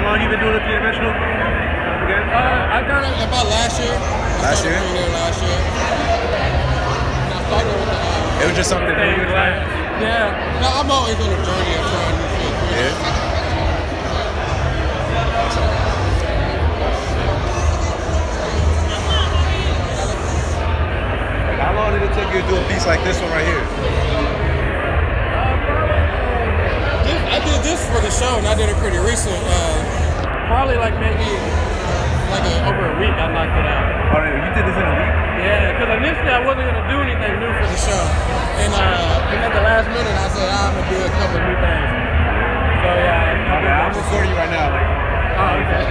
long you been doing the three-dimensional? Again? Uh, I got it about last year. Last year? it last year. And I started with the, uh, It was just something Thing, new. like, yeah. No, I'm always on a journey of trying new shit. Yeah. How long did it take you to do a piece like this one right here? Show, and I did it pretty recent. Uh, probably like maybe like a, over a week I knocked it out. Oh, you did this in a week? Yeah, because initially I wasn't gonna do anything new for the show. And, uh, and at the last minute, I said I'm gonna do a couple new things. So yeah, I, I Okay, did I'm recording you right now. Like, Oh, okay.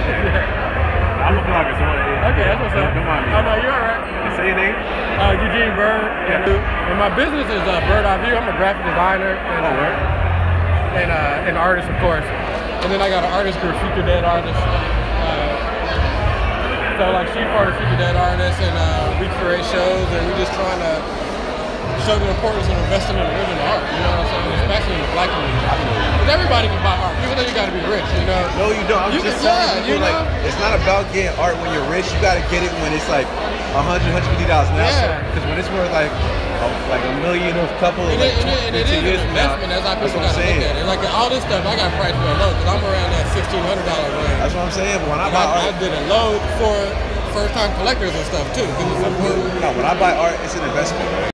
I'm a blogger, so uh, okay, that's what's up. Don't mind me. Oh no, you're alright. say your name. Uh, Eugene Byrd. Yeah. And my business is uh, Byrd Eye View. I'm a graphic designer and, Oh, word? uh, and uh, an artist, of course. And then I got an artist group, Future Dead Artists. Uh, so like she's part of Future Dead Artists, and uh, we create shows, and we're just trying to show the importance of investing in original art. You know what I'm saying? Especially in the black community. Because everybody can buy art, even though you got to be rich. You know. No, you don't. I'm You just can- telling yeah, you like, know? it's not about getting art when you're rich. You got to get it when it's like a hundred, hundred fifty dollars now. Yeah. Because when it's worth like like a million of couple of like it, it, it 15 years an now, investment. That's how that's what I'm to look saying. at it. Like all this stuff, I got price real low because I'm around that sixteen hundred dollar range. That's what I'm saying. But when I And buy I, I did a load for first time collectors and stuff too. 'cause it's important. no, when I buy art, it's an investment.